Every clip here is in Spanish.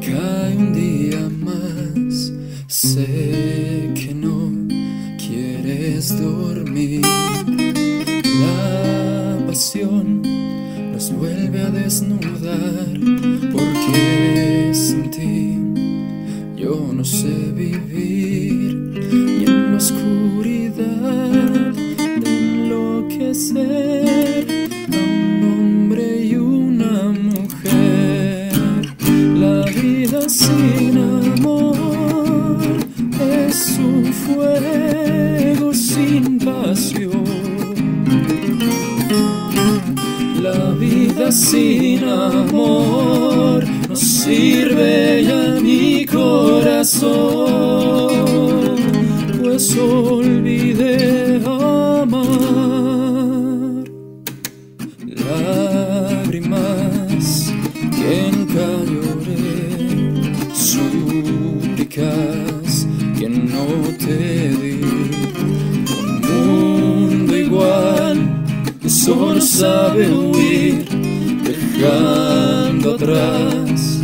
cae un día más. Sé que no quieres dormir. La pasión nos vuelve a desnudar. Porque sin ti yo no sé vivir. Vida sin amor no sirve ya mi corazón, pues olvidé amar. Lágrimas que nunca lloré, súplicas sabe huir, dejando atrás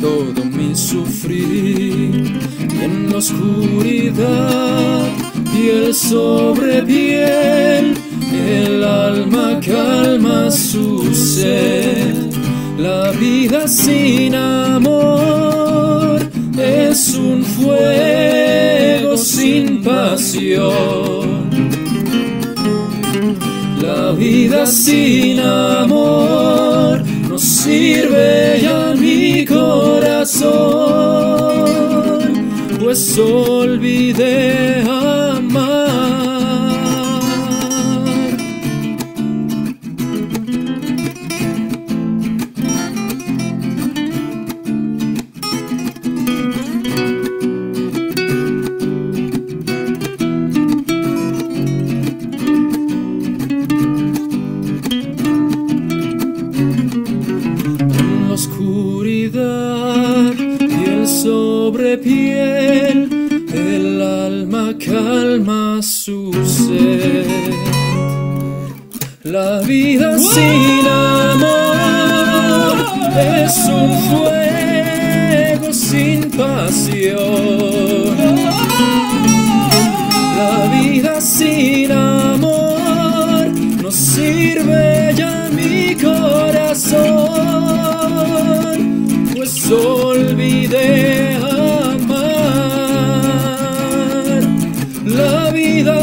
todo mi sufrir. Y en la oscuridad, piel sobre piel, el alma calma su sed. La vida sin amor es un fuego sin pasión. Vida sin amor no sirve ya mi corazón, pues olvidé oscuridad, piel sobre piel, el alma calma su sed. La vida sin amor es un fuego sin pasión.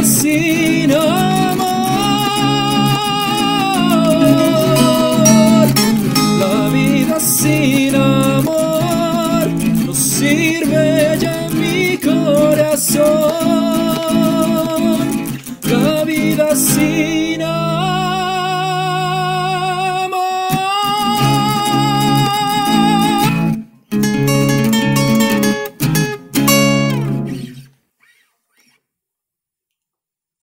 sin amor. La vida sin amor no sirve ya mi corazón. La vida sin